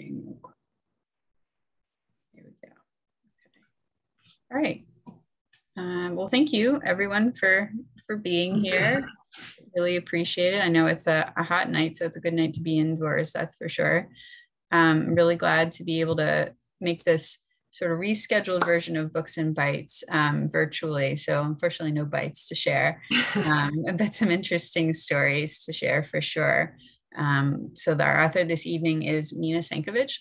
recording. Here we go. Okay. All right. Um, well, thank you everyone for for being here. really appreciate it. I know it's a, a, hot night, so it's a good night to be indoors, that's for sure. Um, I'm really glad to be able to make this sort of rescheduled version of Books and Bites um, virtually. So unfortunately, no bites to share, um, but some interesting stories to share for sure. Um, so our author this evening is Nina Sankovitch.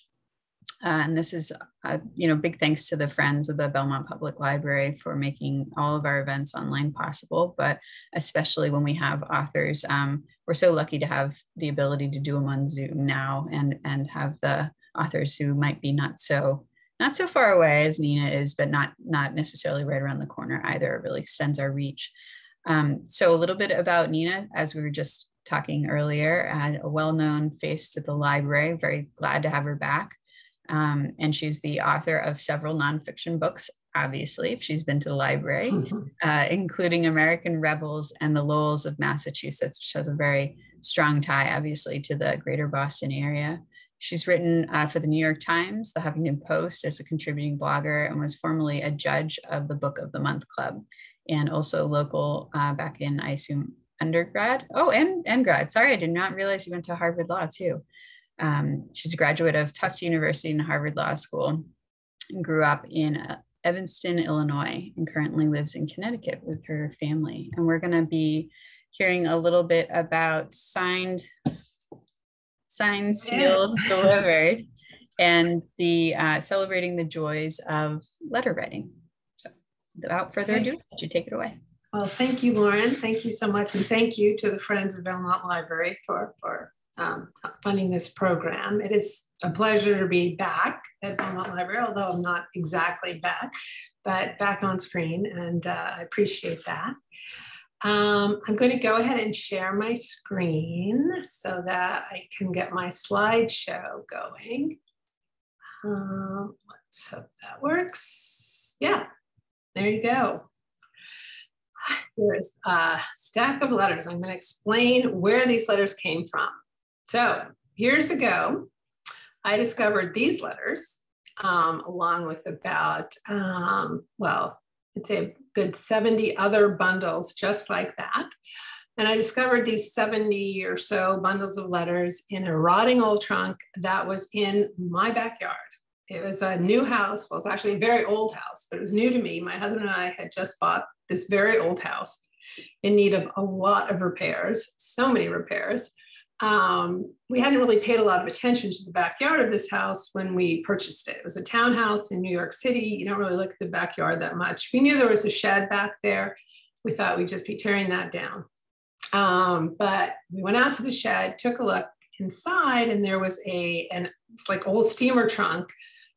Uh, and this is, uh, you know, big thanks to the friends of the Belmont Public Library for making all of our events online possible, but especially when we have authors. Um, we're so lucky to have the ability to do them on Zoom now and, and have the authors who might be not so not so far away as Nina is, but not not necessarily right around the corner either. It really extends our reach. Um, so a little bit about Nina, as we were just talking earlier, a well-known face to the library. Very glad to have her back. Um, and she's the author of several nonfiction books, obviously, if she's been to the library, uh, including American Rebels and The Lowells of Massachusetts, which has a very strong tie, obviously, to the greater Boston area. She's written uh, for the New York Times, the Huffington Post as a contributing blogger, and was formerly a judge of the Book of the Month Club, and also local uh, back in, I assume, undergrad. Oh, and, and grad. Sorry, I did not realize you went to Harvard Law too. Um, she's a graduate of Tufts University and Harvard Law School and grew up in uh, Evanston, Illinois, and currently lives in Connecticut with her family. And we're going to be hearing a little bit about signed, signed, sealed, delivered, and the uh, celebrating the joys of letter writing. So, without further ado, let you take it away. Well, thank you, Lauren. Thank you so much, and thank you to the Friends of Belmont Library for for um, funding this program. It is a pleasure to be back at Belmont Library, although I'm not exactly back, but back on screen, and uh, I appreciate that. Um, I'm going to go ahead and share my screen so that I can get my slideshow going. Um, let's hope that works. Yeah, there you go. Here's a stack of letters. I'm going to explain where these letters came from. So years ago, I discovered these letters um, along with about, um, well, I'd say a good 70 other bundles just like that. And I discovered these 70 or so bundles of letters in a rotting old trunk that was in my backyard. It was a new house. Well, it's actually a very old house, but it was new to me. My husband and I had just bought this very old house in need of a lot of repairs, so many repairs um, we hadn't really paid a lot of attention to the backyard of this house when we purchased it. It was a townhouse in New York City. You don't really look at the backyard that much. We knew there was a shed back there. We thought we'd just be tearing that down. Um, but we went out to the shed, took a look inside, and there was a an it's like old steamer trunk,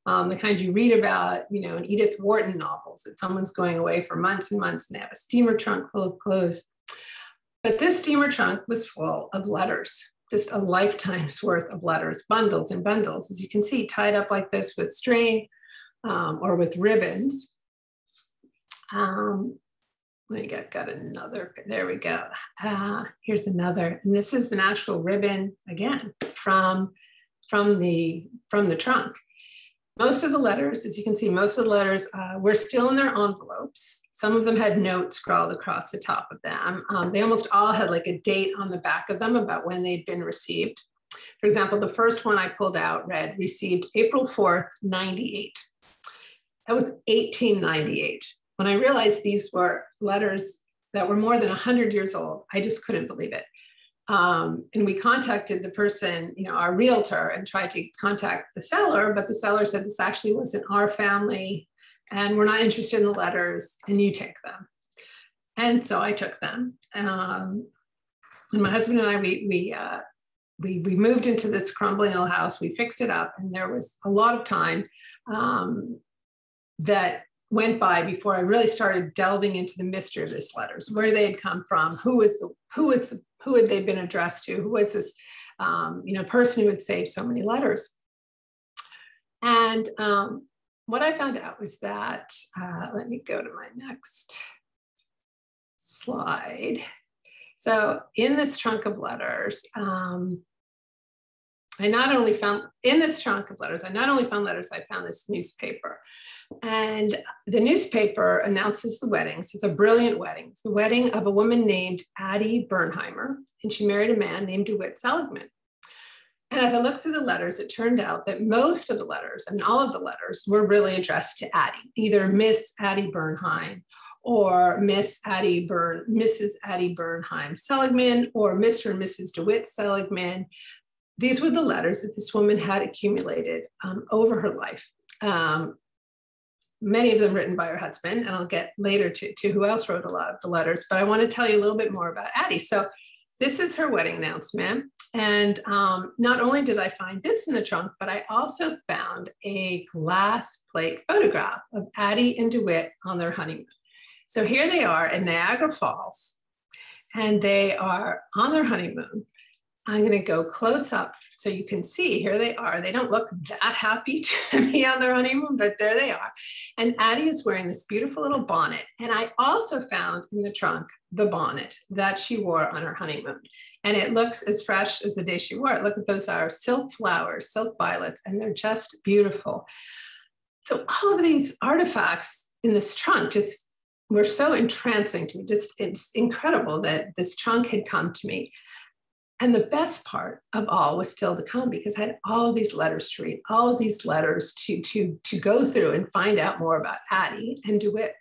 um, the kind you read about, you know, in Edith Wharton novels that someone's going away for months and months and they have a steamer trunk full of clothes. But this steamer trunk was full of letters just a lifetime's worth of letters, bundles and bundles, as you can see, tied up like this with string um, or with ribbons. Um, I've got another, there we go. Uh, here's another, and this is an actual ribbon, again, from, from, the, from the trunk. Most of the letters, as you can see, most of the letters uh, were still in their envelopes. Some of them had notes scrawled across the top of them. Um, they almost all had like a date on the back of them about when they'd been received. For example, the first one I pulled out read, received April 4th, 98. That was 1898. When I realized these were letters that were more than 100 years old, I just couldn't believe it. Um, and we contacted the person, you know, our realtor, and tried to contact the seller, but the seller said this actually wasn't our family, and we're not interested in the letters, and you take them. And so I took them. Um, and my husband and I, we we uh, we we moved into this crumbling old house. We fixed it up, and there was a lot of time um, that went by before I really started delving into the mystery of these letters, where they had come from, who was the who was the who had they been addressed to? Who was this, um, you know, person who had saved so many letters? And um, what I found out was that, uh, let me go to my next slide. So in this trunk of letters, um, I not only found in this trunk of letters, I not only found letters, I found this newspaper. And the newspaper announces the weddings. It's a brilliant wedding. It's the wedding of a woman named Addie Bernheimer, and she married a man named DeWitt Seligman. And as I looked through the letters, it turned out that most of the letters and all of the letters were really addressed to Addie, either Miss Addie Bernheim or Miss Addie Bern, Mrs. Addie Bernheim Seligman or Mr. and Mrs. DeWitt Seligman. These were the letters that this woman had accumulated um, over her life. Um, many of them written by her husband, and I'll get later to, to who else wrote a lot of the letters, but I want to tell you a little bit more about Addie. So this is her wedding announcement. And um, not only did I find this in the trunk, but I also found a glass plate photograph of Addie and DeWitt on their honeymoon. So here they are in Niagara Falls, and they are on their honeymoon. I'm going to go close up so you can see. Here they are. They don't look that happy to be on their honeymoon, but there they are. And Addie is wearing this beautiful little bonnet. And I also found in the trunk the bonnet that she wore on her honeymoon. And it looks as fresh as the day she wore it. Look at those are silk flowers, silk violets, and they're just beautiful. So all of these artifacts in this trunk just were so entrancing to me. Just it's incredible that this trunk had come to me. And the best part of all was still to come because I had all these letters to read, all of these letters to, to, to go through and find out more about Addie and DeWitt.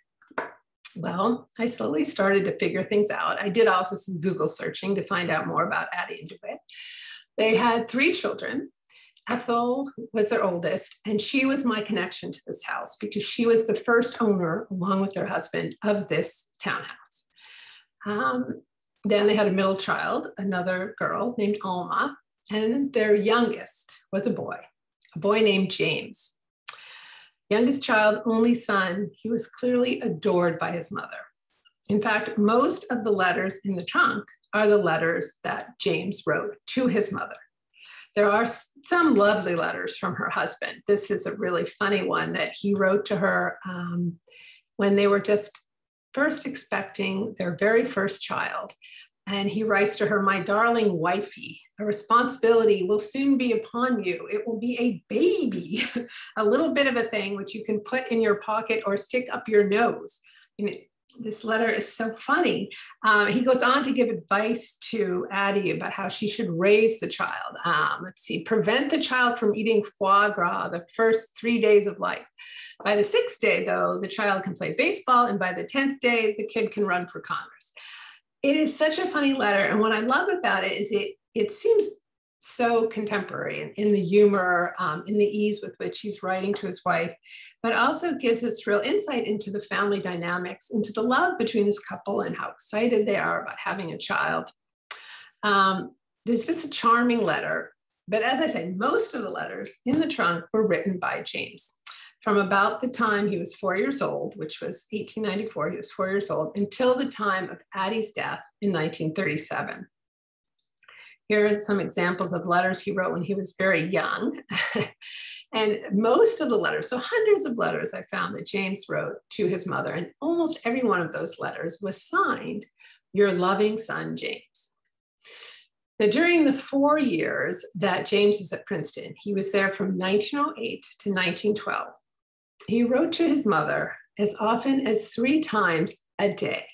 Well, I slowly started to figure things out. I did also some Google searching to find out more about Addie and DeWitt. They had three children. Ethel was their oldest, and she was my connection to this house because she was the first owner, along with her husband, of this townhouse. Um, then they had a middle child, another girl named Alma, and their youngest was a boy, a boy named James. Youngest child, only son, he was clearly adored by his mother. In fact, most of the letters in the trunk are the letters that James wrote to his mother. There are some lovely letters from her husband. This is a really funny one that he wrote to her um, when they were just first expecting their very first child. And he writes to her, My darling wifey, a responsibility will soon be upon you. It will be a baby, a little bit of a thing which you can put in your pocket or stick up your nose. This letter is so funny. Um, he goes on to give advice to Addie about how she should raise the child. Um, let's see, prevent the child from eating foie gras the first three days of life. By the sixth day, though, the child can play baseball, and by the 10th day, the kid can run for Congress. It is such a funny letter. And what I love about it is it, it seems so contemporary in, in the humor, um, in the ease with which he's writing to his wife, but also gives us real insight into the family dynamics, into the love between this couple and how excited they are about having a child. Um, there's just a charming letter. But as I say, most of the letters in the trunk were written by James from about the time he was four years old, which was 1894, he was four years old, until the time of Addie's death in 1937. Here are some examples of letters he wrote when he was very young. and most of the letters, so hundreds of letters I found that James wrote to his mother, and almost every one of those letters was signed, Your loving son, James. Now, during the four years that James was at Princeton, he was there from 1908 to 1912 he wrote to his mother as often as three times a day,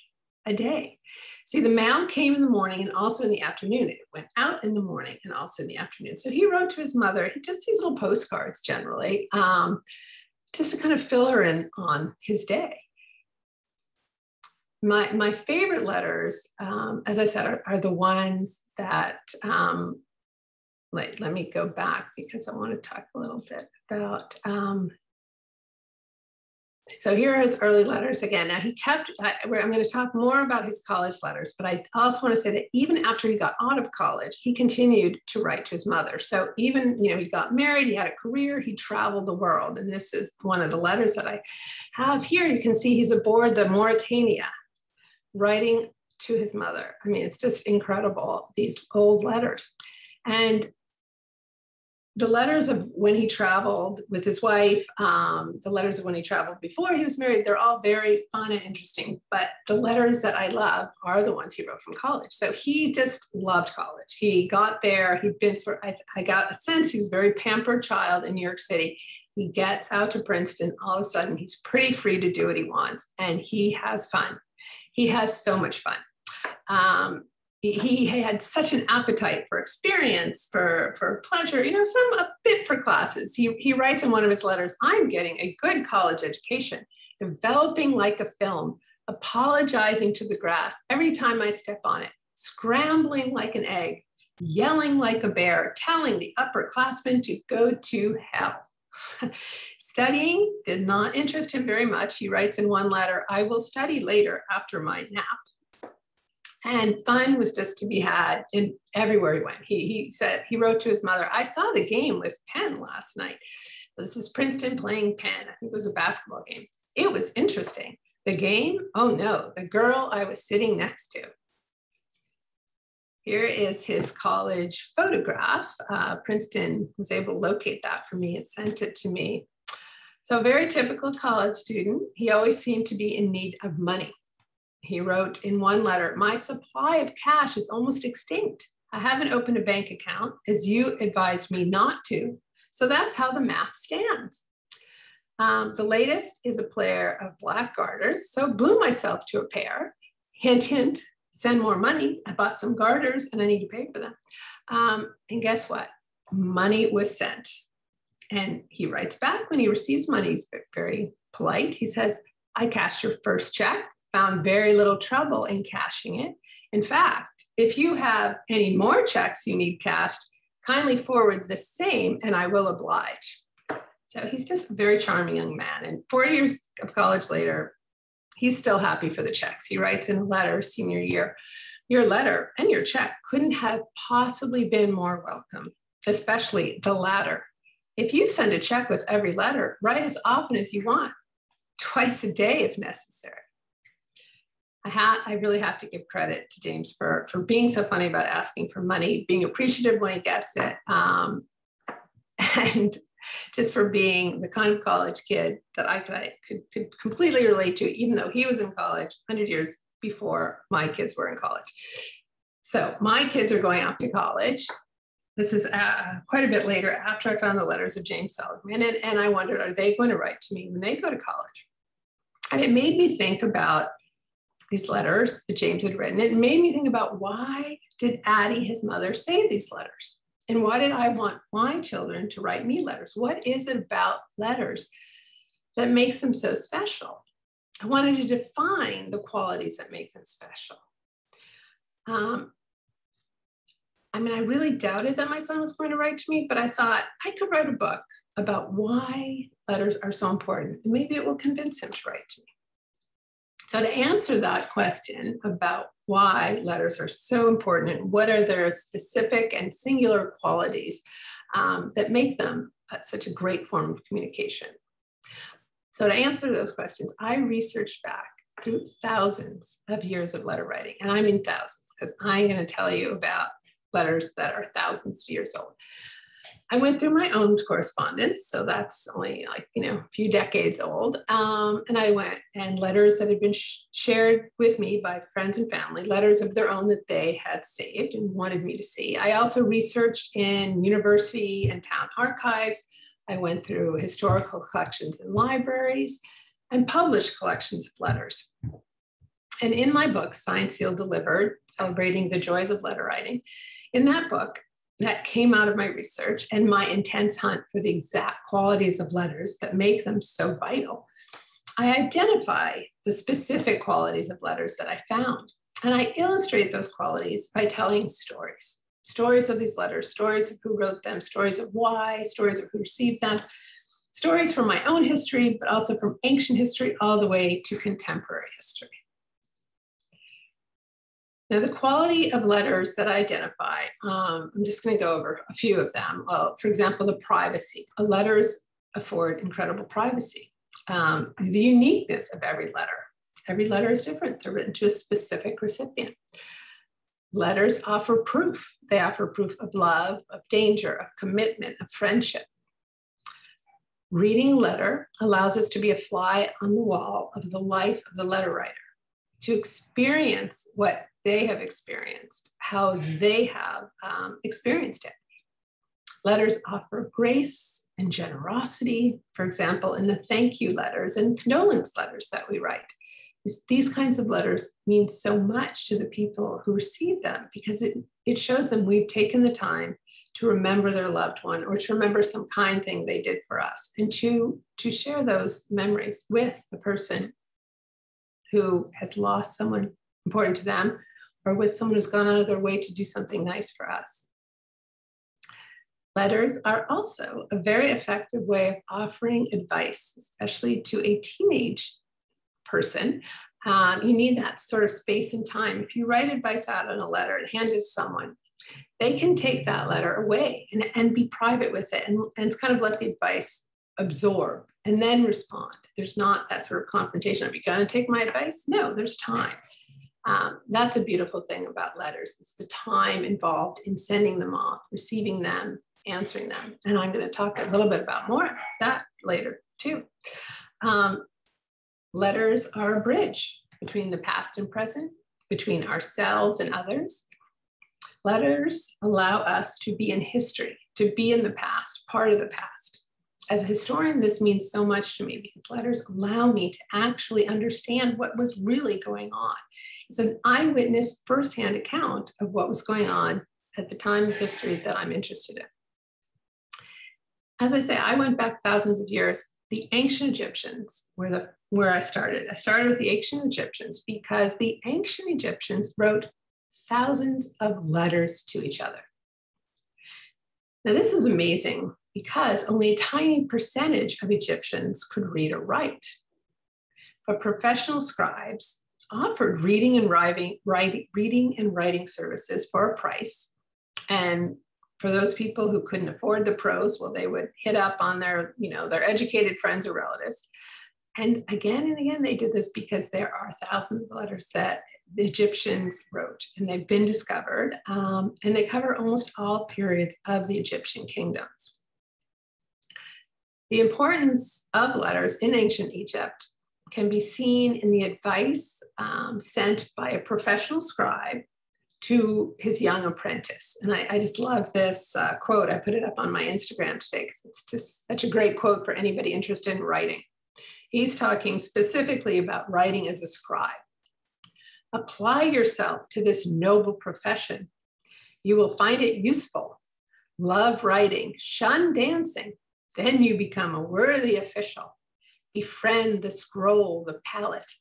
a day. See, the mail came in the morning and also in the afternoon. It went out in the morning and also in the afternoon. So he wrote to his mother, he just these little postcards generally, um, just to kind of fill her in on his day. My, my favorite letters, um, as I said, are, are the ones that, um, let, let me go back because I want to talk a little bit about um, so here are his early letters again. Now he kept, I, am going to talk more about his college letters, but I also want to say that even after he got out of college, he continued to write to his mother. So even, you know, he got married, he had a career, he traveled the world. And this is one of the letters that I have here. You can see he's aboard the Mauretania writing to his mother. I mean, it's just incredible, these old letters. And the letters of when he traveled with his wife, um, the letters of when he traveled before he was married, they're all very fun and interesting. But the letters that I love are the ones he wrote from college. So he just loved college. He got there, he'd been sort I, I got a sense he was a very pampered child in New York City. He gets out to Princeton, all of a sudden he's pretty free to do what he wants and he has fun. He has so much fun. Um, he had such an appetite for experience, for, for pleasure, you know, some a bit for classes. He, he writes in one of his letters, I'm getting a good college education, developing like a film, apologizing to the grass every time I step on it, scrambling like an egg, yelling like a bear, telling the upperclassmen to go to hell. Studying did not interest him very much. He writes in one letter, I will study later after my nap. And fun was just to be had in everywhere he went. He, he said, he wrote to his mother, I saw the game with Penn last night. This is Princeton playing Penn. I think it was a basketball game. It was interesting. The game? Oh no, the girl I was sitting next to. Here is his college photograph. Uh, Princeton was able to locate that for me and sent it to me. So very typical college student. He always seemed to be in need of money. He wrote in one letter, My supply of cash is almost extinct. I haven't opened a bank account as you advised me not to. So that's how the math stands. Um, the latest is a pair of black garters. So blew myself to a pair. Hint, hint, send more money. I bought some garters and I need to pay for them. Um, and guess what? Money was sent. And he writes back when he receives money, he's very polite. He says, I cashed your first check found very little trouble in cashing it. In fact, if you have any more checks you need cashed, kindly forward the same and I will oblige. So he's just a very charming young man. And four years of college later, he's still happy for the checks. He writes in a letter senior year, your letter and your check couldn't have possibly been more welcome, especially the latter. If you send a check with every letter, write as often as you want, twice a day if necessary. I, ha- I really have to give credit to James for, for being so funny about asking for money, being appreciative when he gets it, um, and just for being the kind of college kid that I could, I could, could completely relate to, even though he was in college 100 years before my kids were in college. So my kids are going off to college. This is uh, quite a bit later after I found the letters of James Seligman, and, and I wondered, are they going to write to me when they go to college? And it made me think about these letters that James had written. It made me think about why did Addie, his mother, say these letters? And why did I want my children to write me letters? What is it about letters that makes them so special? I wanted to define the qualities that make them special. Um, I mean, I really doubted that my son was going to write to me, but I thought I could write a book about why letters are so important. And maybe it will convince him to write to me. So, to answer that question about why letters are so important what are their specific and singular qualities um, that make them such a great form of communication. So, to answer those questions, I researched back through thousands of years of letter writing, and I mean thousands, because I'm going to tell you about letters that are thousands of years old. I went through my own correspondence, so that's only like you know a few decades old. Um, and I went and letters that had been sh- shared with me by friends and family, letters of their own that they had saved and wanted me to see. I also researched in university and town archives. I went through historical collections in libraries and published collections of letters. And in my book, Signed, Sealed, Delivered, Celebrating the Joys of Letter Writing, in that book, that came out of my research and my intense hunt for the exact qualities of letters that make them so vital, I identify the specific qualities of letters that I found. And I illustrate those qualities by telling stories stories of these letters, stories of who wrote them, stories of why, stories of who received them, stories from my own history, but also from ancient history all the way to contemporary history. Now, the quality of letters that I identify, um, I'm just going to go over a few of them. Well, for example, the privacy. Letters afford incredible privacy. Um, the uniqueness of every letter. Every letter is different. They're written to a specific recipient. Letters offer proof. They offer proof of love, of danger, of commitment, of friendship. Reading a letter allows us to be a fly on the wall of the life of the letter writer, to experience what they have experienced, how they have um, experienced it. Letters offer grace and generosity, for example, in the thank you letters and condolence letters that we write. These kinds of letters mean so much to the people who receive them because it, it shows them we've taken the time to remember their loved one or to remember some kind thing they did for us and to, to share those memories with the person who has lost someone important to them or with someone who's gone out of their way to do something nice for us. Letters are also a very effective way of offering advice, especially to a teenage person. Um, you need that sort of space and time. If you write advice out on a letter and hand it to someone, they can take that letter away and, and be private with it and, and kind of let the advice absorb and then respond. There's not that sort of confrontation. Are you going to take my advice? No, there's time. Um, that's a beautiful thing about letters. It's the time involved in sending them off, receiving them, answering them. And I'm going to talk a little bit about more that later too. Um, letters are a bridge between the past and present, between ourselves and others. Letters allow us to be in history, to be in the past, part of the past. As a historian, this means so much to me because letters allow me to actually understand what was really going on. It's an eyewitness firsthand account of what was going on at the time of history that I'm interested in as I say, I went back thousands of years. The ancient Egyptians were the where I started. I started with the ancient Egyptians because the ancient Egyptians wrote thousands of letters to each other. Now, this is amazing because only a tiny percentage of Egyptians could read or write. But professional scribes offered reading and writing, writing, reading and writing services for a price. And for those people who couldn't afford the prose, well, they would hit up on their, you know, their educated friends or relatives. And again and again, they did this because there are thousands of letters that the Egyptians wrote, and they've been discovered, um, and they cover almost all periods of the Egyptian kingdoms. The importance of letters in ancient Egypt can be seen in the advice um, sent by a professional scribe to his young apprentice. And I, I just love this uh, quote. I put it up on my Instagram today because it's just such a great quote for anybody interested in writing. He's talking specifically about writing as a scribe. Apply yourself to this noble profession. You will find it useful. Love writing, shun dancing. Then you become a worthy official. Befriend the scroll, the palette.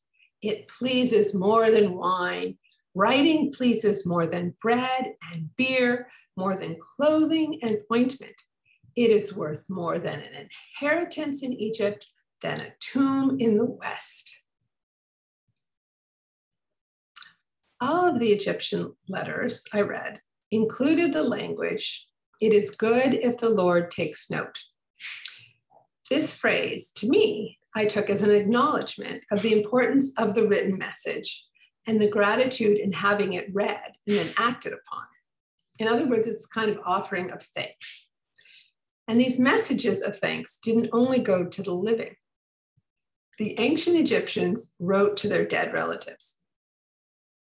It pleases more than wine Writing pleases more than bread and beer, more than clothing and ointment. It is worth more than an inheritance in Egypt, than a tomb in the West. All of the Egyptian letters I read included the language, it is good if the Lord takes note. This phrase, to me, I took as an acknowledgement of the importance of the written message and the gratitude in having it read and then acted upon. In other words, it's kind of offering of thanks. And these messages of thanks didn't only go to the living. The ancient Egyptians wrote to their dead relatives.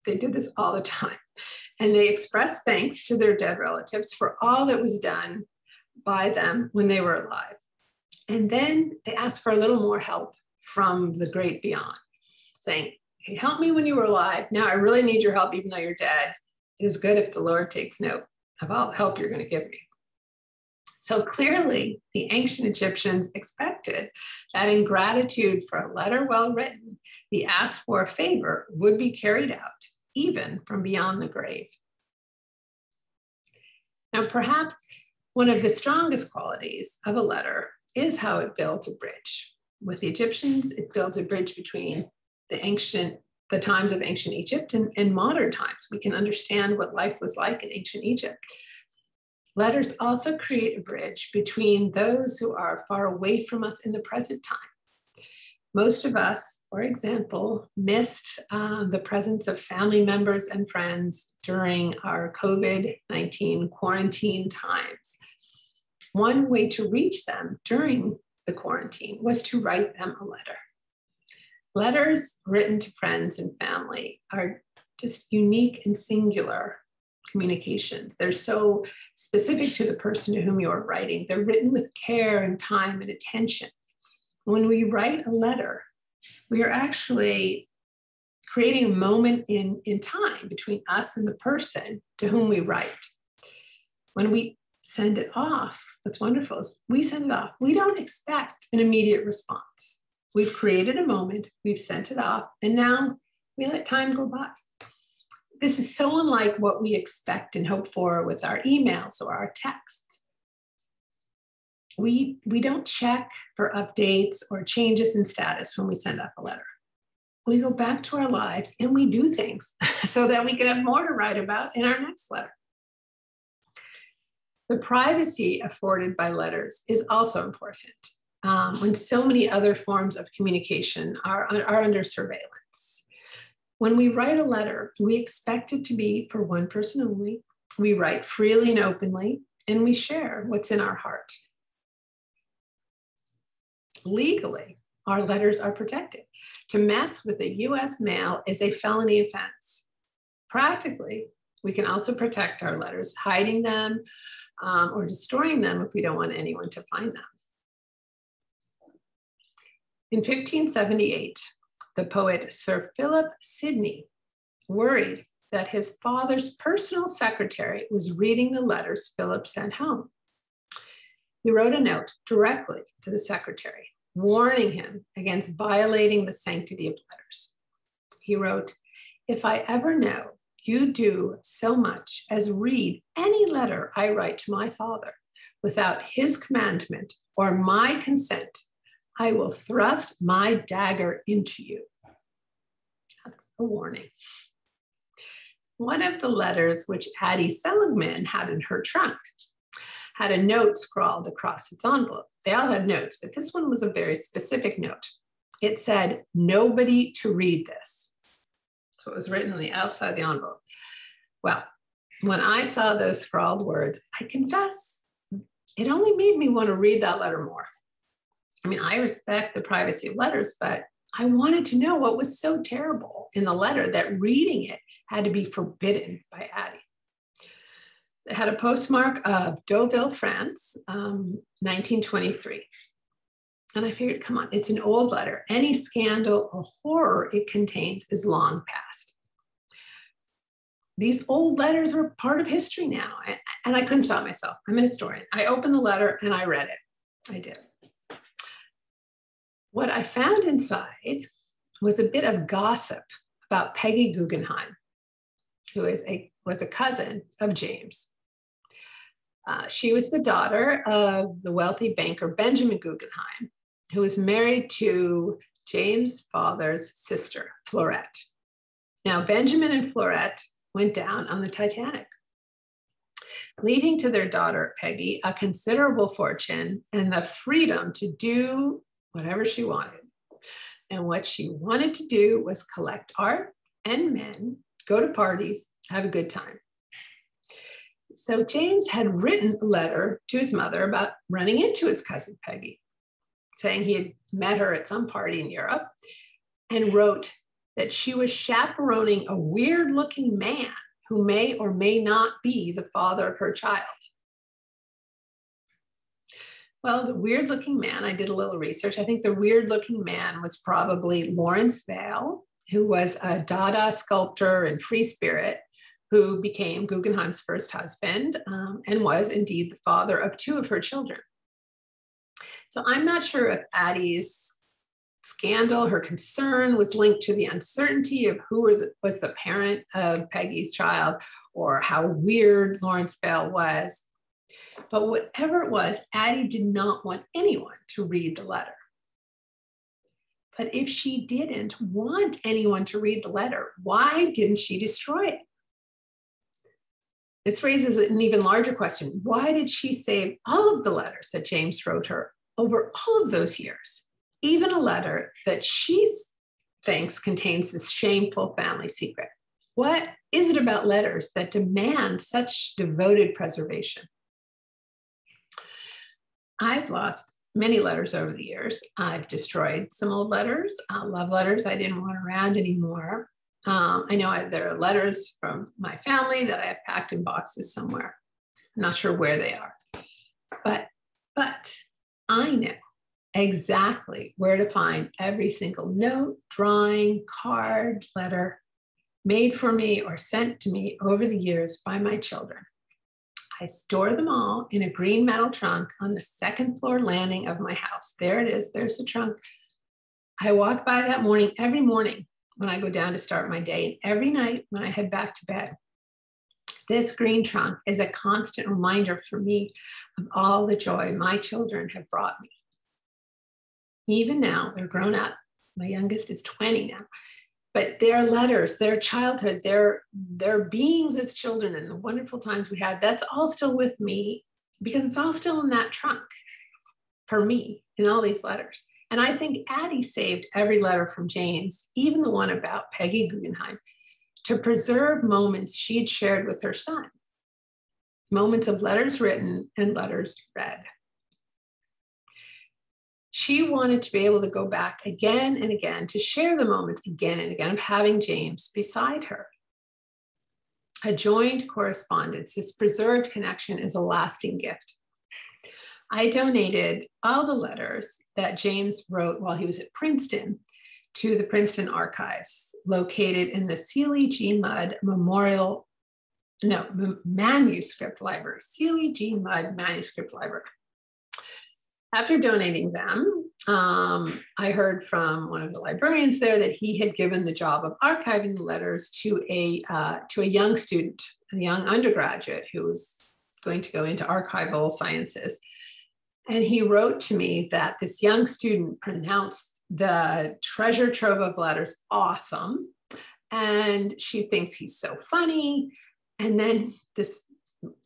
They did this all the time. And they expressed thanks to their dead relatives for all that was done by them when they were alive. And then they asked for a little more help from the great beyond, saying, hey, help me when you were alive. Now I really need your help, even though you're dead. It is good if the Lord takes note of all the help you're going to give me. So clearly, the ancient Egyptians expected that in gratitude for a letter well written, the asked for favor would be carried out, even from beyond the grave. Now, perhaps one of the strongest qualities of a letter is how it builds a bridge. With the Egyptians, it builds a bridge between the ancient the times of ancient Egypt and, and modern times. We can understand what life was like in ancient Egypt. Letters also create a bridge between those who are far away from us in the present time. Most of us, for example, missed uh, the presence of family members and friends during our COVID 19 quarantine times. One way to reach them during the quarantine was to write them a letter. Letters written to friends and family are just unique and singular communications. They're so specific to the person to whom you're writing. They're written with care and time and attention. When we write a letter, we are actually creating a moment in, in time between us and the person to whom we write. When we send it off, what's wonderful is we send it off. We don't expect an immediate response. We've created a moment, we've sent it off, and now we let time go by this is so unlike what we expect and hope for with our emails or our texts. We, we don't check for updates or changes in status when we send up a letter. We go back to our lives and we do things so that we can have more to write about in our next letter. The privacy afforded by letters is also important um, when so many other forms of communication are, are under surveillance. When we write a letter, we expect it to be for one person only. We write freely and openly, and we share what's in our heart. Legally, our letters are protected. To mess with a US mail is a felony offense. Practically, we can also protect our letters, hiding them um, or destroying them if we don't want anyone to find them. In 1578, the poet Sir Philip Sidney worried that his father's personal secretary was reading the letters Philip sent home. He wrote a note directly to the secretary, warning him against violating the sanctity of letters. He wrote, If I ever know you do so much as read any letter I write to my father without his commandment or my consent, I will thrust my dagger into you. That's a warning. One of the letters which Addie Seligman had in her trunk had a note scrawled across its envelope. They all had notes, but this one was a very specific note. It said, Nobody to read this. So it was written on the outside of the envelope. Well, when I saw those scrawled words, I confess it only made me want to read that letter more. I mean, I respect the privacy of letters, but I wanted to know what was so terrible in the letter that reading it had to be forbidden by Addie. It had a postmark of Deauville, France, um, 1923. And I figured, come on, it's an old letter. Any scandal or horror it contains is long past. These old letters were part of history now, and I couldn't stop myself. I'm a historian. I opened the letter and I read it. I did. What I found inside was a bit of gossip about Peggy Guggenheim, who is a, was a cousin of James. Uh, she was the daughter of the wealthy banker Benjamin Guggenheim, who was married to James' father's sister, Florette. Now, Benjamin and Florette went down on the Titanic, leaving to their daughter, Peggy, a considerable fortune and the freedom to do whatever she wanted. And what she wanted to do was collect art and men, go to parties, have a good time. So James had written a letter to his mother about running into his cousin Peggy, saying he had met her at some party in Europe and wrote that she was chaperoning a weird looking man who may or may not be the father of her child. Well, the weird looking man, I did a little research. I think the weird looking man was probably Laurence Vail, who was a Dada sculptor and free spirit who became Guggenheim's first husband um, and was indeed the father of two of her children. So I'm not sure if Addie's scandal, her concern was linked to the uncertainty of who the, was the parent of Peggy's child or how weird Lawrence Bell was. But whatever it was, Addie did not want anyone to read the letter. But if she didn't want anyone to read the letter, why didn't she destroy it? This raises an even larger question. Why did she save all of the letters that James wrote her over all of those years? even a letter that she thinks contains this shameful family secret. What is it about letters that demand such devoted preservation? I've lost many letters over the years. I've destroyed some old letters, uh, love letters I didn't want around anymore. Um, I know I, there are letters from my family that I have packed in boxes somewhere. I'm not sure where they are, but but I know exactly where to find every single note, drawing, card, letter made for me or sent to me over the years by my children. I store them all in a green metal trunk on the second floor landing of my house. There it is, there's the trunk. I walk by that morning every morning when I go down to start my day, and every night when I head back to bed. This green trunk is a constant reminder for me of all the joy my children have brought me. Even now, they're grown up. My youngest is 20 now. But their letters, their childhood, their, their beings as children and the wonderful times we had, that's all still with me because it's all still in that trunk for me in all these letters. And I think Addie saved every letter from James, even the one about Peggy Guggenheim, to preserve moments she'd shared with her son, moments of letters written and letters read. She wanted to be able to go back again and again to share the moments again and again of having James beside her. A joined correspondence, this preserved connection is a lasting gift. I donated all the letters that James wrote while he was at Princeton to the Princeton Archives, located in the Seeley G. Mudd Memorial, no, Manuscript Library, Seeley G. Mudd Manuscript Library. After donating them, um, I heard from one of the librarians there that he had given the job of archiving the letters to a uh, to a young student, a young undergraduate who was going to go into archival sciences. And he wrote to me that this young student pronounced the treasure trove of letters awesome. And she thinks he's so funny. And then this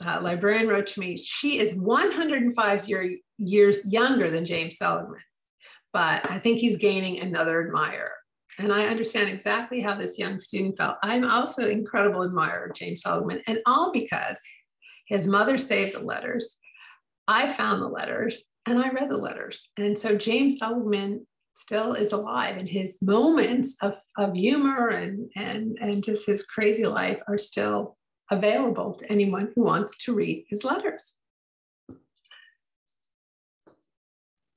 uh, librarian wrote to me, she is 105 year, years younger than James Seligman, but I think he's gaining another admirer. And I understand exactly how this young student felt. I'm also incredible admirer of James Seligman, and all because his mother saved the letters. I found the letters and I read the letters. And so James Seligman still is alive and his moments of, of humor and, and, and just his crazy life are still available to anyone who wants to read his letters.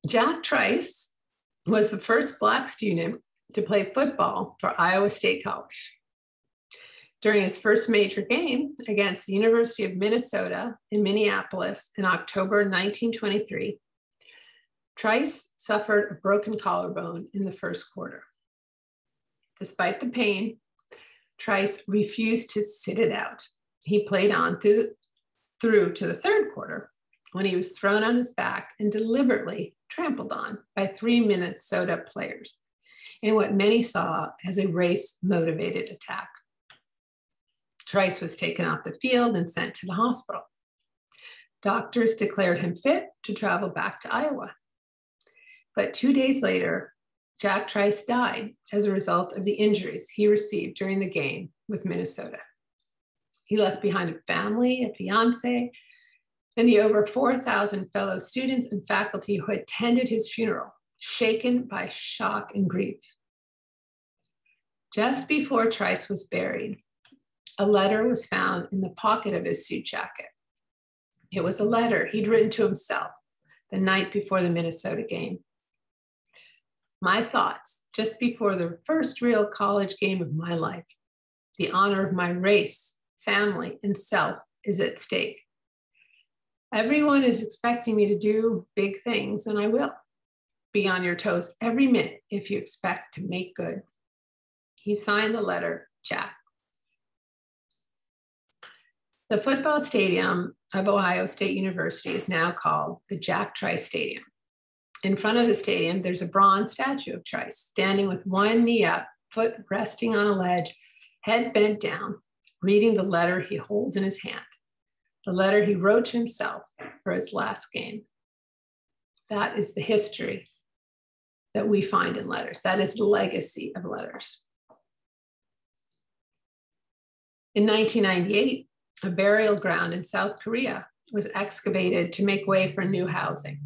Jack Trice was the first Black student to play football for Iowa State College. During his first major game against the University of Minnesota in Minneapolis in October 1923, Trice suffered a broken collarbone in the first quarter. Despite the pain, Trice refused to sit it out. He played on through, through to the third quarter when he was thrown on his back and deliberately trampled on by three Minnesota players in what many saw as a race motivated attack. Trice was taken off the field and sent to the hospital. Doctors declared him fit to travel back to Iowa. But two days later, Jack Trice died as a result of the injuries he received during the game with Minnesota. He left behind a family, a fiance, and the over 4,000 fellow students and faculty who attended his funeral, shaken by shock and grief. Just before Trice was buried, a letter was found in the pocket of his suit jacket. It was a letter he'd written to himself the night before the Minnesota game my thoughts just before the first real college game of my life. The honor of my race, family, and self is at stake. Everyone is expecting me to do big things, and I will. Be on your toes every minute if you expect to make good. He signed the letter, Jack. The football stadium of Iowa State University is now called the Jack Trice Stadium in front of the stadium, there's a bronze statue of Trice standing with one knee up, foot resting on a ledge, head bent down, reading the letter he holds in his hand, the letter he wrote to himself for his last game. That is the history that we find in letters. That is the legacy of letters. In 1998, a burial ground in South Korea was excavated to make way for new housing.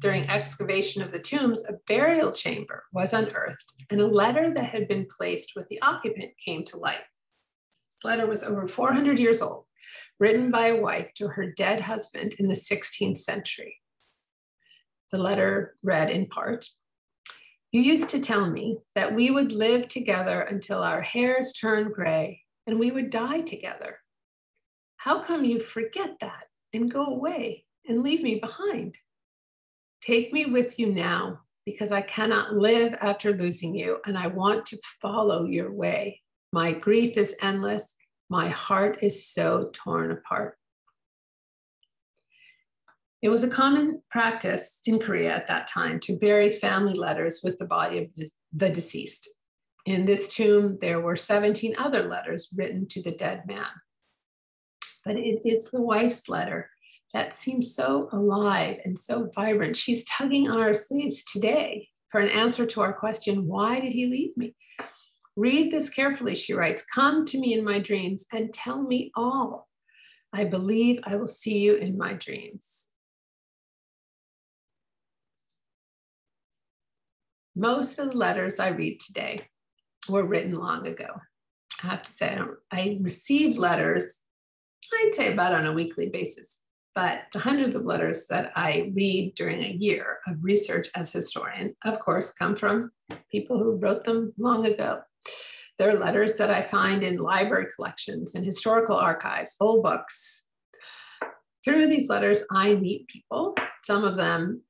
During excavation of the tombs, a burial chamber was unearthed and a letter that had been placed with the occupant came to light. This letter was over 400 years old, written by a wife to her dead husband in the 16th century. The letter read in part You used to tell me that we would live together until our hairs turned gray and we would die together. How come you forget that and go away and leave me behind? Take me with you now because I cannot live after losing you and I want to follow your way. My grief is endless. My heart is so torn apart. It was a common practice in Korea at that time to bury family letters with the body of the deceased. In this tomb, there were 17 other letters written to the dead man. But it is the wife's letter that seems so alive and so vibrant. She's tugging on our sleeves today for an answer to our question why did he leave me? Read this carefully, she writes. Come to me in my dreams and tell me all. I believe I will see you in my dreams. Most of the letters I read today were written long ago. I have to say, I, I received letters, I'd say about on a weekly basis, but the hundreds of letters that I read during a year of research as historian, of course, come from people who wrote them long ago. They're letters that I find in library collections and historical archives, old books. Through these letters, I meet people, some of them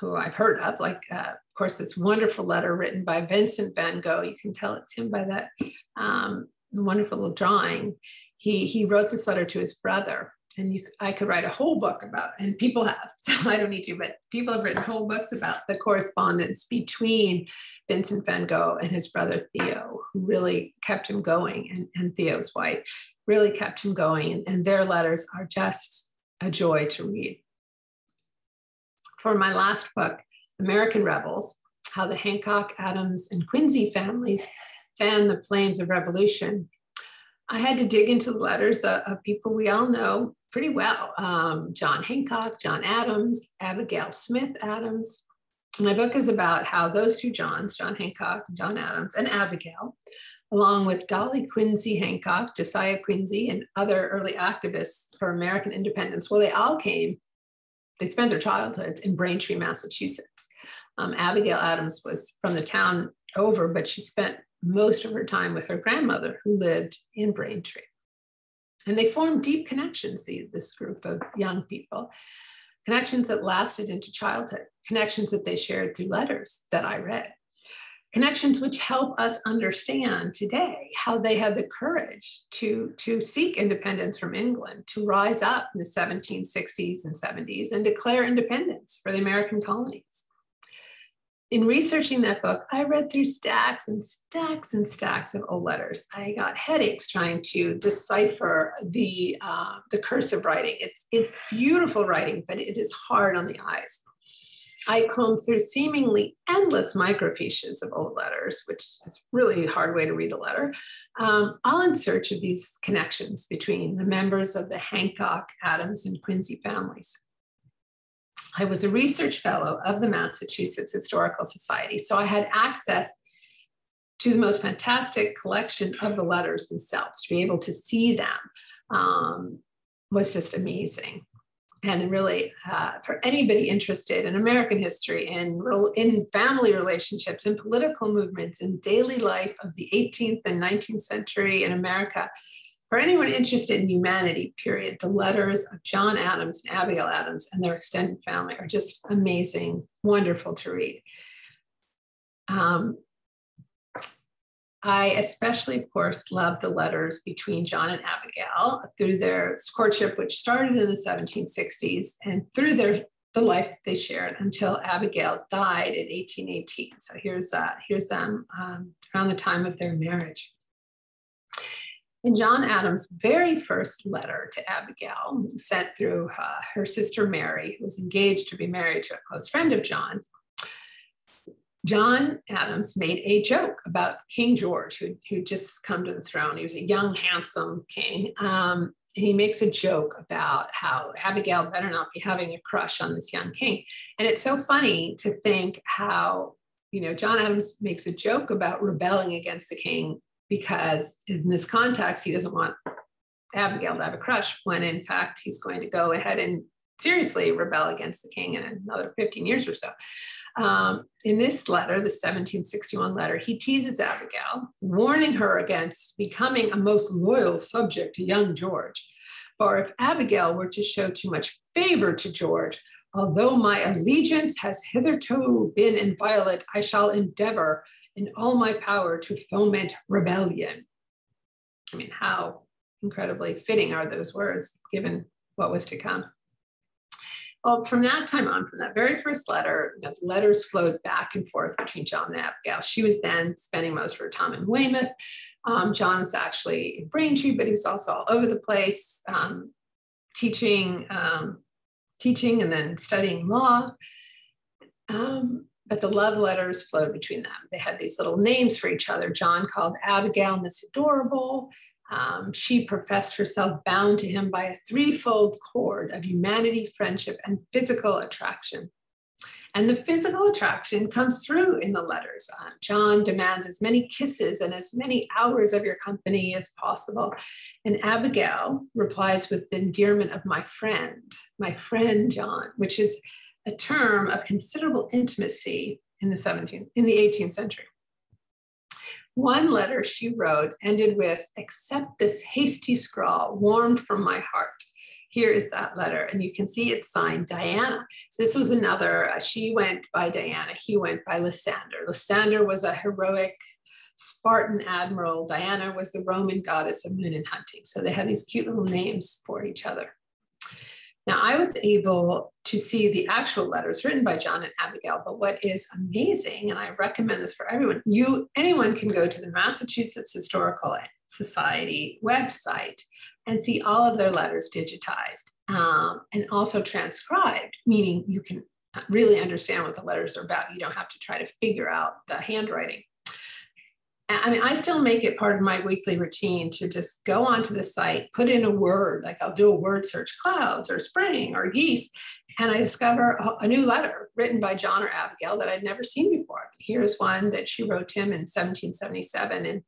who I've heard of, like, uh, of course, this wonderful letter written by Vincent van Gogh. You can tell it's him by that um, wonderful drawing. He, he wrote this letter to his brother and you, I could write a whole book about, and people have, so I don't need to, but people have written whole books about the correspondence between Vincent van Gogh and his brother Theo, who really kept him going, and, and Theo's wife really kept him going. And their letters are just a joy to read. For my last book, American Rebels How the Hancock, Adams, and Quincy families fanned the flames of revolution. I had to dig into the letters of, of people we all know pretty well um, John Hancock, John Adams, Abigail Smith Adams. My book is about how those two Johns, John Hancock, John Adams, and Abigail, along with Dolly Quincy Hancock, Josiah Quincy, and other early activists for American independence, well, they all came, they spent their childhoods in Braintree, Massachusetts. Um, Abigail Adams was from the town over, but she spent most of her time with her grandmother who lived in Braintree. And they formed deep connections, this group of young people, connections that lasted into childhood, connections that they shared through letters that I read, connections which help us understand today how they had the courage to, to seek independence from England, to rise up in the 1760s and 70s and declare independence for the American colonies in researching that book, I read through stacks and stacks and stacks of old letters. I got headaches trying to decipher the uh, the cursive writing. It's it's beautiful writing, but it is hard on the eyes. I combed through seemingly endless microfiches of old letters, which is really a hard way to read a letter, um, all in search of these connections between the members of the Hancock, Adams, and Quincy families. I was a research fellow of the Massachusetts Historical Society, so I had access to the most fantastic collection of the letters themselves. To be able to see them um, was just amazing. And really, uh, for anybody interested in American history, in, in family relationships, in political movements, in daily life of the 18th and 19th century in America, for anyone interested in humanity, period, the letters of John Adams and Abigail Adams and their extended family are just amazing, wonderful to read. Um, I especially, of course, love the letters between John and Abigail through their courtship, which started in the 1760s, and through their the life that they shared until Abigail died in 1818. So here's uh, here's them um, around the time of their marriage. In John Adams' very first letter to Abigail, sent through uh, her sister Mary, who was engaged to be married to a close friend of John's, John Adams made a joke about King George, who who just come to the throne. He was a young, handsome king. Um, and he makes a joke about how Abigail better not be having a crush on this young king. And it's so funny to think how, you know, John Adams makes a joke about rebelling against the king because in this context, he doesn't want Abigail to have a crush when in fact he's going to go ahead and seriously rebel against the king in another 15 years or so. Um, in this letter, the 1761 letter, he teases Abigail, warning her against becoming a most loyal subject to young George. For if Abigail were to show too much favor to George, although my allegiance has hitherto been inviolate, I shall endeavor in all my power to foment rebellion. I mean, how incredibly fitting are those words given what was to come. Well, from that time on, from that very first letter, you know, the letters flowed back and forth between John and Abigail. She was then spending most of her time in Weymouth. Um, John's actually in Braintree, but he was also all over the place, um, teaching, um, teaching, and then studying law. Um, but the love letters flowed between them. They had these little names for each other. John called Abigail Miss Adorable. Um, she professed herself bound to him by a threefold cord of humanity, friendship, and physical attraction. And the physical attraction comes through in the letters. Uh, John demands as many kisses and as many hours of your company as possible. And Abigail replies with the endearment of my friend, my friend John, which is a term of considerable intimacy in the 17th, in the 18th century. One letter she wrote ended with, accept this hasty scrawl, warmed from my heart. Here is that letter, and you can see it's signed Diana. So this was another, uh, she went by Diana, he went by Lysander. Lysander was a heroic Spartan admiral. Diana was the Roman goddess of moon and hunting. So they had these cute little names for each other. Now, I was able to see the actual letters written by John and Abigail, but what is amazing, and I recommend this for everyone, you anyone can go to the Massachusetts Historical Society website and see all of their letters digitized um, and also transcribed, meaning you can really understand what the letters are about. You don't have to try to figure out the handwriting. I mean, I still make it part of my weekly routine to just go onto the site, put in a word, like I'll do a word search, clouds or spring or geese, and I discover a new letter written by John or Abigail that I'd never seen before. Here's one that she wrote to him in 1777, and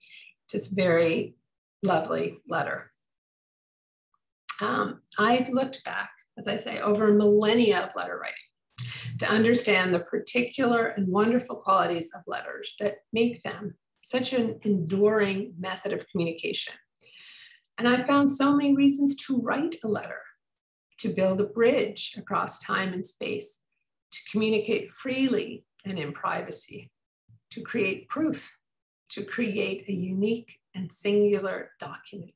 it's very lovely letter. Um, I've looked back, as I say, over a millennia of letter writing to understand the particular and wonderful qualities of letters that make them such an enduring method of communication. And I found so many reasons to write a letter, to build a bridge across time and space, to communicate freely and in privacy, to create proof, to create a unique and singular document.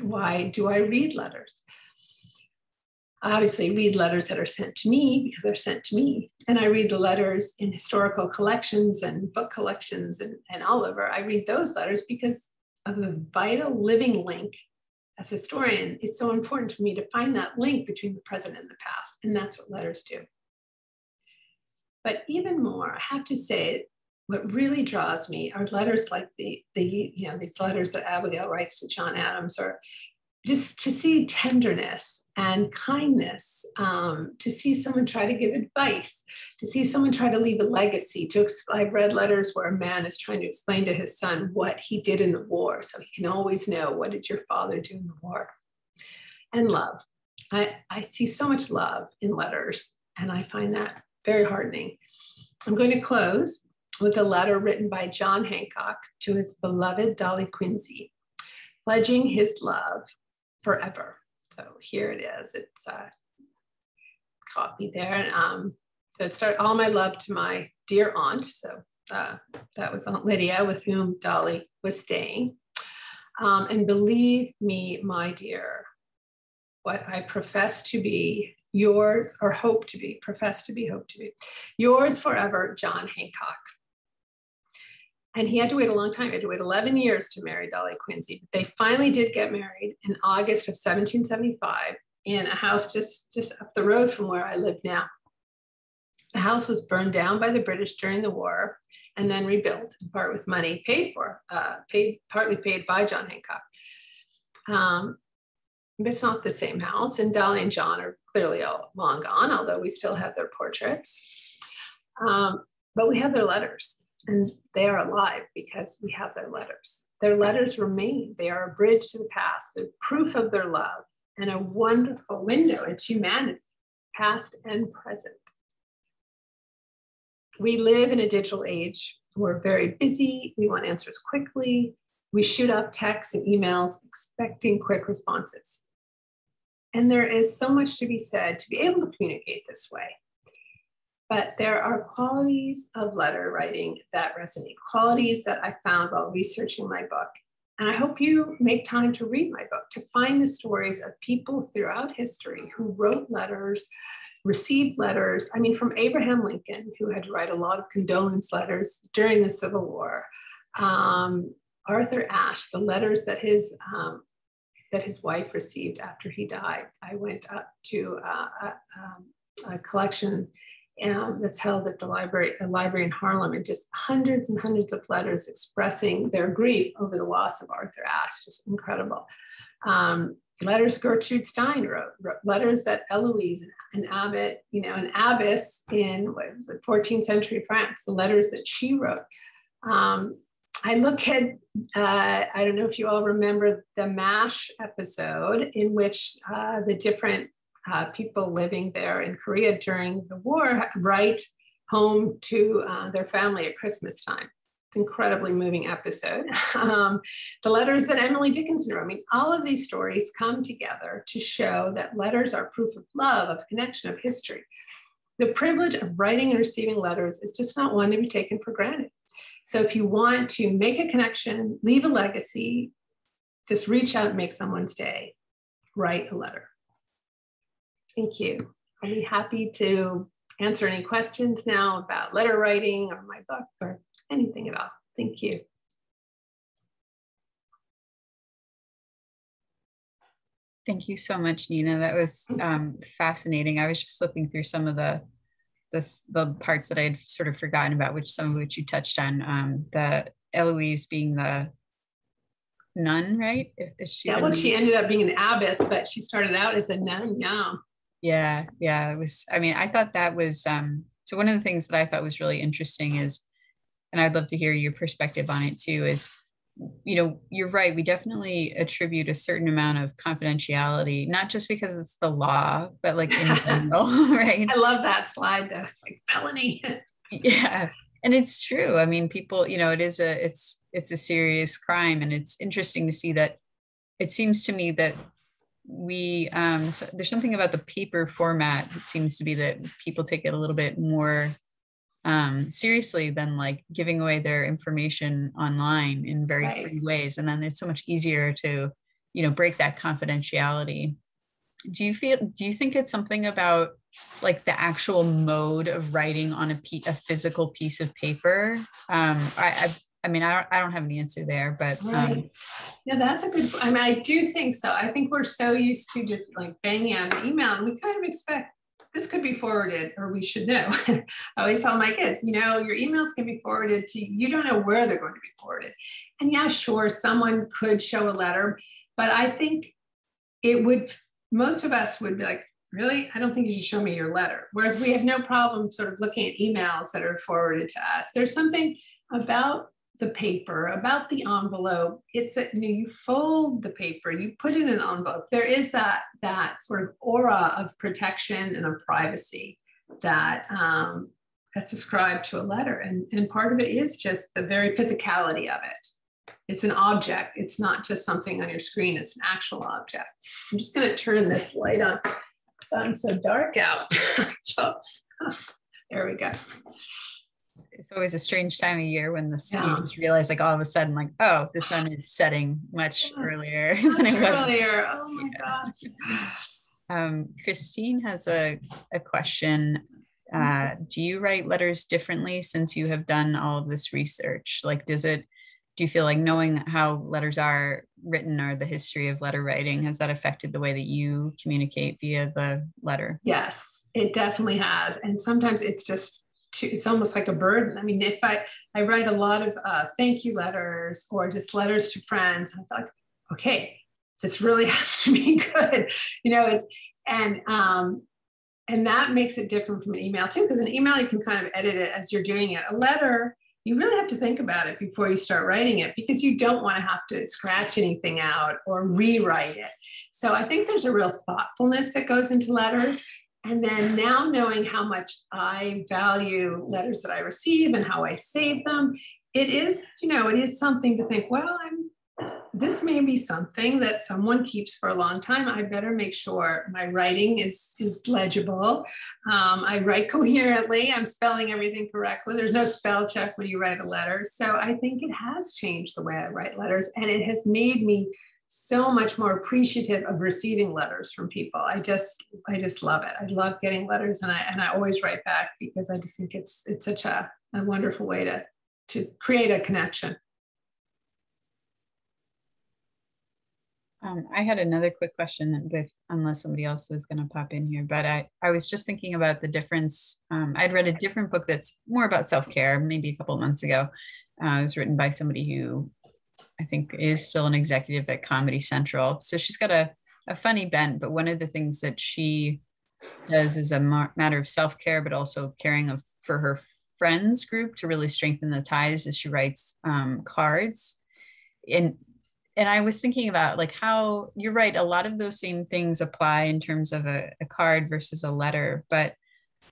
Why do I read letters? Obviously read letters that are sent to me because they're sent to me. And I read the letters in historical collections and book collections and, and all over. I read those letters because of the vital living link as a historian. It's so important for me to find that link between the present and the past. And that's what letters do. But even more, I have to say, what really draws me are letters like the, the you know, these letters that Abigail writes to John Adams or just to see tenderness and kindness, um, to see someone try to give advice, to see someone try to leave a legacy. To I've read letters where a man is trying to explain to his son what he did in the war, so he can always know what did your father do in the war. And love. I, I see so much love in letters, and I find that very heartening. I'm going to close with a letter written by John Hancock to his beloved Dolly Quincy, pledging his love forever. So here it is. It's a uh, copy there. And um, so it started all my love to my dear aunt. So uh, that was Aunt Lydia with whom Dolly was staying. Um, and believe me, my dear, what I profess to be yours or hope to be, profess to be, hope to be, yours forever, John Hancock. And he had to wait a long time. He had to wait 11 years to marry Dolly Quincy. But they finally did get married in August of 1775 in a house just, just up the road from where I live now. The house was burned down by the British during the war and then rebuilt in part with money paid for, uh, paid partly paid by John Hancock. Um, but it's not the same house. And Dolly and John are clearly all long gone, although we still have their portraits. Um, but we have their letters, and they are alive because we have their letters. Their letters remain. They are a bridge to the past, the proof of their love, and a wonderful window into humanity, past and present. We live in a digital age. We're very busy. We want answers quickly. We shoot up texts and emails expecting quick responses. And there is so much to be said to be able to communicate this way. But there are qualities of letter writing that resonate, qualities that I found while researching my book. And I hope you make time to read my book, to find the stories of people throughout history who wrote letters, received letters. I mean, from Abraham Lincoln, who had to write a lot of condolence letters during the Civil War, um, Arthur Ashe, the letters that his um, that his wife received after he died. I went up to uh, a, um, a, collection um, that's held at the library, a library in Harlem, and just hundreds and hundreds of letters expressing their grief over the loss of Arthur Ashe. Just incredible. Um, letters Gertrude Stein wrote, wrote, letters that Heloise, an abbot, you know, an abbess in what was it, 14th century France, the letters that she wrote. Um, I look at, uh, I don't know if you all remember the MASH episode in which uh, the different uh, people living there in Korea during the war write home to uh, their family at Christmas time. Incredibly moving episode. um, the letters that Emily Dickinson wrote. I mean, all of these stories come together to show that letters are proof of love, of connection, of history. The privilege of writing and receiving letters is just not one to be taken for granted. So if you want to make a connection, leave a legacy, just reach out and make someone's day, write a letter. Thank you. I'll be happy to answer any questions now about letter writing or my book or anything at all. Thank you. Thank you so much, Nina. That was um, fascinating. I was just flipping through some of the this the parts that I'd sort of forgotten about, which some of which you touched on. Um, the Heloise being the nun, right? If, she yeah, well, she ended up being an abbess, but she started out as a nun. Yeah. Yeah, yeah. It was. I mean, I thought that was. Um, so one of the things that I thought was really interesting is, and I'd love to hear your perspective on it too. Is you know, you're right. We definitely attribute a certain amount of confidentiality, not just because it's the law, but like in general, right? I love that slide though. It's like felony. yeah. And it's true. I mean, people, you know, it is a it's it's a serious crime. And it's interesting to see that it seems to me that we um so there's something about the paper format that seems to be that people take it a little bit more um, seriously than like giving away their information online in very right. free ways. And then it's so much easier to, you know, break that confidentiality. Do you feel, do you think it's something about like the actual mode of writing on a, pe- a physical piece of paper? Um, I, I I mean, I don't, I don't have an answer there, but um, yeah, that's a good. I mean, I do think so. I think we're so used to just like banging out an email, and we kind of expect this could be forwarded or we should know. I always tell my kids, you know, your emails can be forwarded to you don't know where they're going to be forwarded. And yeah, sure, someone could show a letter, but I think it would, most of us would be like, really? I don't think you should show me your letter. Whereas we have no problem sort of looking at emails that are forwarded to us. There's something about the paper, about the envelope. It's a, you, know, you fold the paper, you put it in an envelope. There is that that sort of aura of protection and of privacy that um, that's ascribed to a letter, and and part of it is just the very physicality of it. It's an object. It's not just something on your screen. It's an actual object. I'm just going to turn this light on. It's so dark out. so there we go it's always a strange time of year when the yeah. you just realize like all of a sudden like oh the sun is setting much earlier than it was earlier. Oh my gosh. Um, christine has a, a question. Uh, do you write letters differently since you have done all of this research? Like does it do you feel like knowing how letters are written or the history of letter writing has that affected the way that you communicate via the letter? Yes it definitely has. And sometimes it's just it's almost like a burden i mean if i i write a lot of uh, thank you letters or just letters to friends i feel like okay this really has to be good you know it's and um and that makes it different from an email too because an email you can kind of edit it as you're doing it a letter you really have to think about it before you start writing it because you don't want to have to scratch anything out or rewrite it. So I think there's a real thoughtfulness that goes into letters. And then now knowing how much I value letters that I receive and how I save them, it is, you know, it is something to think, well, I'm this may be something that someone keeps for a long time. I better make sure my writing is, is legible. Um, I write coherently. I'm spelling everything correctly. There's no spell check when you write a letter. So I think it has changed the way I write letters and it has made me so much more appreciative of receiving letters from people. I just, I just love it. I love getting letters and I, and I always write back because I just think it's, it's such a, a wonderful way to, to create a connection. Um, I had another quick question with, unless somebody else is going to pop in here, but I, I was just thinking about the difference. Um, I'd read a different book that's more about self-care, maybe a couple months ago. Uh, it was written by somebody who I think is still an executive at Comedy Central. So she's got a, a funny bent, but one of the things that she does is a matter of self-care, but also caring of, for her friends group to really strengthen the ties as she writes um, cards. And and I was thinking about like how you're right, a lot of those same things apply in terms of a, a card versus a letter. But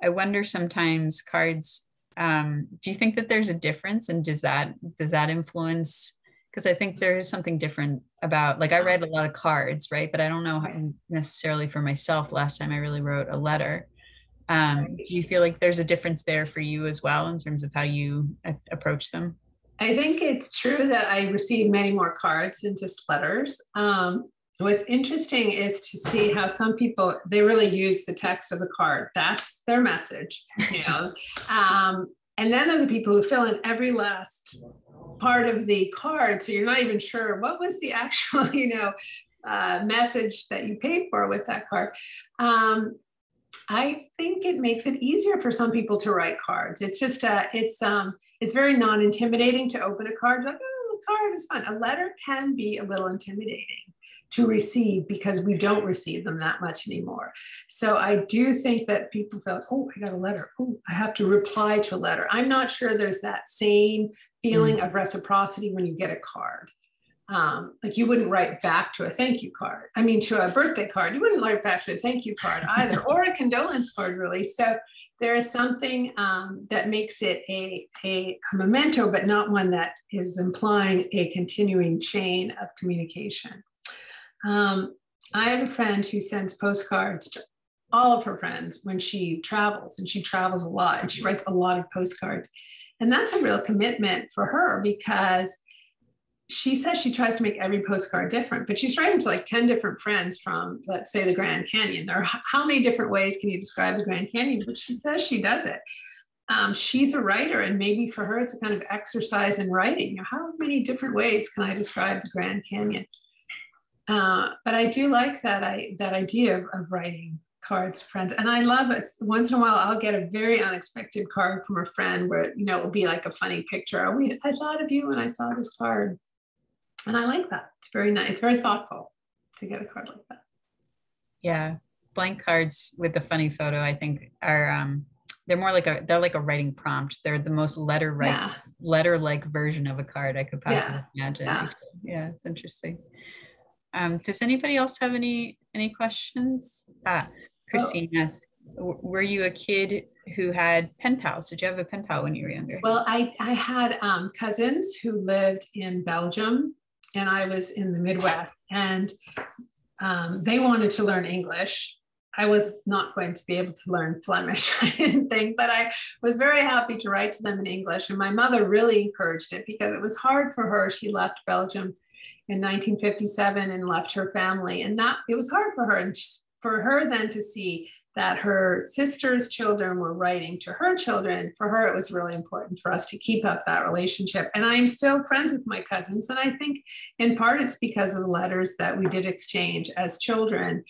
I wonder sometimes cards, um, do you think that there's a difference and does that does that influence? Because I think there is something different about like I read a lot of cards, right? But I don't know necessarily for myself last time I really wrote a letter. Um, do you feel like there's a difference there for you as well in terms of how you a- approach them? I think it's true that I receive many more cards than just letters. Um, what's interesting is to see how some people they really use the text of the card. That's their message, you know. um, and then there are the people who fill in every last part of the card, so you're not even sure what was the actual, you know, uh, message that you paid for with that card. Um, I think it makes it easier for some people to write cards. It's just a, it's um, it's very non-intimidating to open a card. Like, oh, a card is fun. A letter can be a little intimidating to receive because we don't receive them that much anymore. So I do think that people feel, oh, I got a letter. Oh, I have to reply to a letter. I'm not sure there's that same feeling mm. of reciprocity when you get a card. Um, like you wouldn't write back to a thank you card. I mean, to a birthday card, you wouldn't write back to a thank you card either, or a condolence card, really. So there is something um, that makes it a, a, a, memento, but not one that is implying a continuing chain of communication. Um, I have a friend who sends postcards to all of her friends when she travels, and she travels a lot, and she writes a lot of postcards. And that's a real commitment for her because she says she tries to make every postcard different, but she's writing to like 10 different friends from, let's say, the Grand Canyon. There are how many different ways can you describe the Grand Canyon? But she says she does it. Um, she's a writer, and maybe for her, it's a kind of exercise in writing. How many different ways can I describe the Grand Canyon? Uh, but I do like that I that idea of, of writing cards friends and i love it once in a while i'll get a very unexpected card from a friend where you know it will be like a funny picture oh, we, i thought of you when i saw this card and I like that. It's very nice. It's very thoughtful to get a card like that. Yeah, blank cards with the funny photo. I think are um, they're more like a they're like a writing prompt. They're the most letter right yeah. letter like version of a card I could possibly yeah. imagine. Yeah. yeah, it's interesting. Um, does anybody else have any any questions? Ah, Christine, yes. Were you a kid who had pen pals? Did you have a pen pal when you were younger? Well, I, I had um, cousins who lived in Belgium and I was in the Midwest, and um, they wanted to learn English. I was not going to be able to learn Flemish, I didn't think, but I was very happy to write to them in English. And my mother really encouraged it because it was hard for her. She left Belgium in 1957 and left her family, and that it was hard for her. And she, for her then to see that her sister's children were writing to her children, for her, it was really important for us to keep up that relationship. And I'm still friends with my cousins. And I think in part it's because of the letters that we did exchange as children.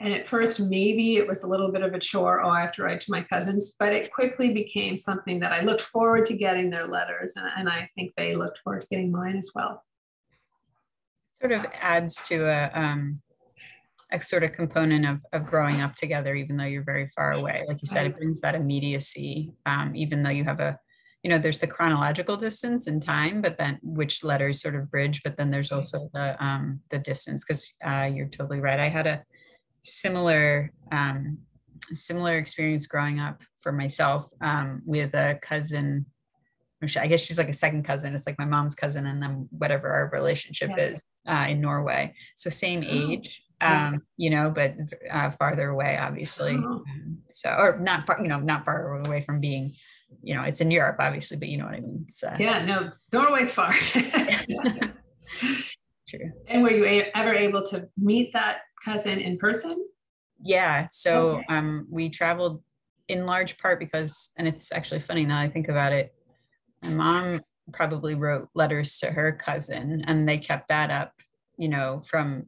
And at first, maybe it was a little bit of a chore. Oh, I have to write to my cousins. But it quickly became something that I looked forward to getting their letters. And, and I think they looked forward to getting mine as well. Sort of adds to a, um, a sort of component of, of growing up together, even though you're very far away. Like you said, it brings that immediacy, um, even though you have a, you know, there's the chronological distance in time, but then which letters sort of bridge, but then there's also the um, the distance because uh, you're totally right. I had a similar um, similar experience growing up for myself um, with a cousin. I guess she's like a second cousin. It's like my mom's cousin, and then whatever our relationship yeah. is uh, in Norway. So same oh. age, um, you know, but uh, farther away, obviously. Oh. So, or not far, you know, not far away from being, you know, it's in Europe, obviously, but you know what I mean. So. Yeah, no, Norway's far. True. And were you a- ever able to meet that cousin in person? Yeah. So okay. um, we traveled in large part because, and it's actually funny now I think about it. My mom probably wrote letters to her cousin, and they kept that up, you know, from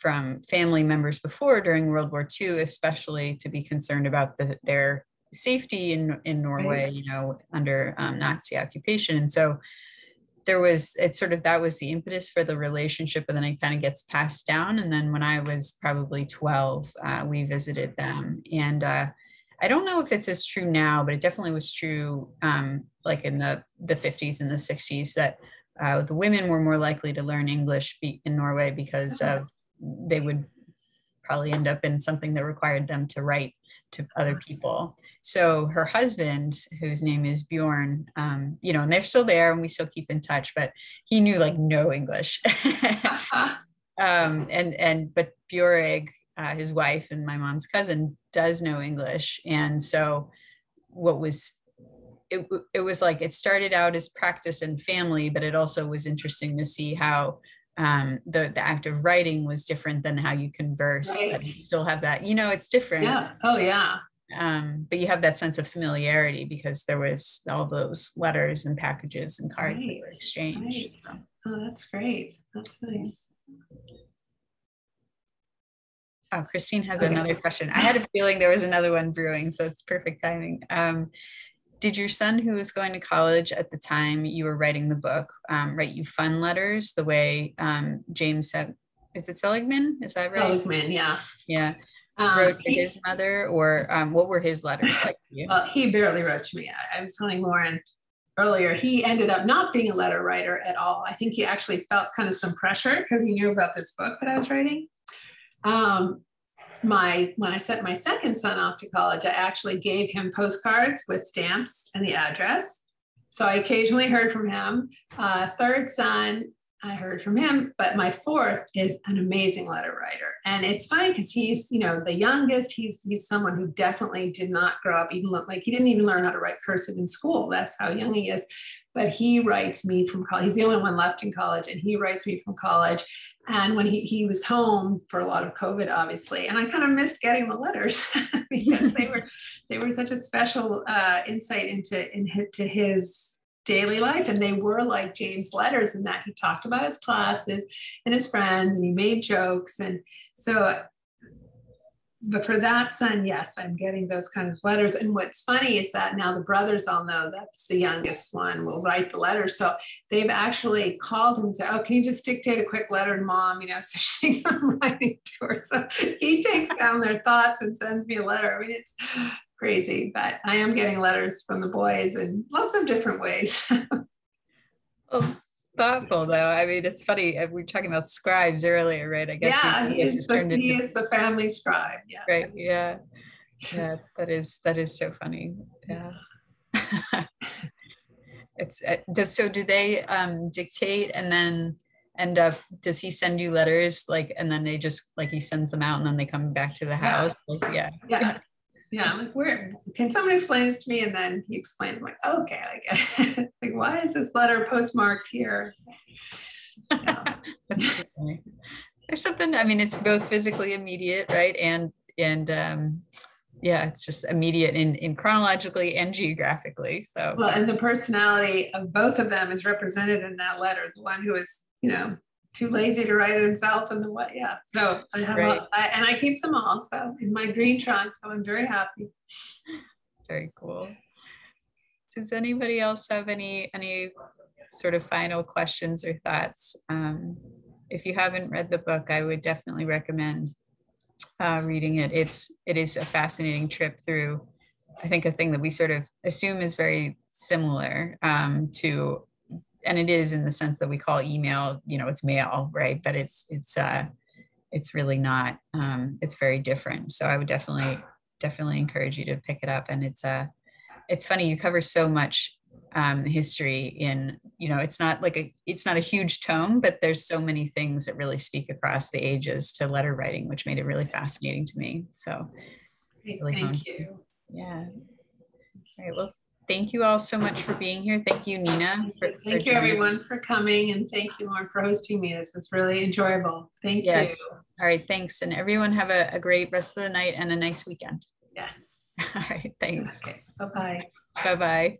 from family members before during World War II, especially to be concerned about the, their safety in in Norway, right. you know, under um, Nazi occupation, and so there was it sort of that was the impetus for the relationship and then it kind of gets passed down. And then when i was probably 12 uh, we visited them. And uh, i don't know if it's as true now but it definitely was true um, like in the the 50s and the 60s that uh, the women were more likely to learn english in norway because of they would probably end up in something that required them to write to other people. So her husband whose name is bjorn um, you know and they're still there and we still keep in touch but he knew like no english. Um, and and but bjorg uh, his wife and my mom's cousin does know english. And so what was it, it was like it started out as practice and family but it also was interesting to see how um, the the act of writing was different than how you converse right. but you still have that you know it's different yeah oh yeah um, but you have that sense of familiarity because there was all those letters and packages and cards right. that were exchanged. Right. So. Oh, that's great. That's nice. Oh, Christine has okay. another question. I had a feeling there was another one brewing, so it's perfect timing. Um, did your son, who was going to college at the time you were writing the book, um, write you fun letters the way um, James said? Is it Seligman? Is that right? Seligman, yeah. Yeah um, wrote to he, his mother, or um, what were his letters like Well, he barely wrote to me. I, I was telling Lauren earlier, he ended up not being a letter writer at all. I think he actually felt kind of some pressure because he knew about this book that I was writing. My when I sent my second son off to college, I actually gave him postcards with stamps and the address. So I occasionally heard from him. Uh, third son, I heard from him. But my fourth is an amazing letter writer. And it's funny because he's, you know, the youngest. He's he's someone who definitely did not grow up even like he didn't even learn how to write cursive in school. That's how young he is. But he writes me from college. He's the only one left in college, and he writes me from college. And when he, he was home for a lot of COVID, obviously, and I kind of missed getting the letters because they were they were such a special uh, insight into into his daily life. And they were like James' letters in that he talked about his classes and his friends and he made jokes. And so, but for that son, yes, I'm getting those kind of letters. And what's funny is that now the brothers all know that's the youngest one will write the letter. So they've actually called him and said, Oh, can you just dictate a quick letter to mom? You know, so she thinks I'm writing to her. So he takes down their thoughts and sends me a letter. I mean, it's crazy, but I am getting letters from the boys in lots of different ways. oh, thoughtful though. I mean, it's funny. Uh, we were talking about scribes earlier, right? I guess yeah, he, is, the, he is the family scribe. Yeah. Right. Yeah. Yeah. That is that is so funny. Yeah. it's uh, does so. Do they um, dictate and then? end up does he send you letters like and then they just like he sends them out and then they come back to the house yeah. like yeah yeah yeah, I'm like, where can someone explain this to me? And then he explained, I'm like, okay, I get it. like, why is this letter postmarked here? Yeah. there's something, I mean, it's both physically immediate, right? And, and, um, yeah, it's just immediate in, in chronologically and geographically. So, well, and the personality of both of them is represented in that letter. The one who is, you know, too lazy to write it himself and the what, yeah. So I have, right. a, I, and I keep them all so in my green trunk. So I'm very happy. Very cool. Does anybody else have any, any sort of final questions or thoughts? Um, if you haven't read the book, I would definitely recommend uh, reading it. It's it is a fascinating trip through. I think a thing that we sort of assume is very similar um, to, and it is in the sense that we call email. You know, it's mail, right? But it's it's uh, it's really not. Um, it's very different. So I would definitely definitely encourage you to pick it up. And it's a, uh, it's funny you cover so much um, history in you know it's not like a it's not a huge tome but there's so many things that really speak across the ages to letter writing which made it really fascinating to me so really thank you yeah all right well thank you all so much for being here. Thank you nina for, thank for you everyone for coming and thank you lauren for hosting me. This was really enjoyable. Thank yes. you all right thanks and everyone have a, a great rest of the night and a nice weekend. Yes. All right thanks. Okay bye-bye. Bye-bye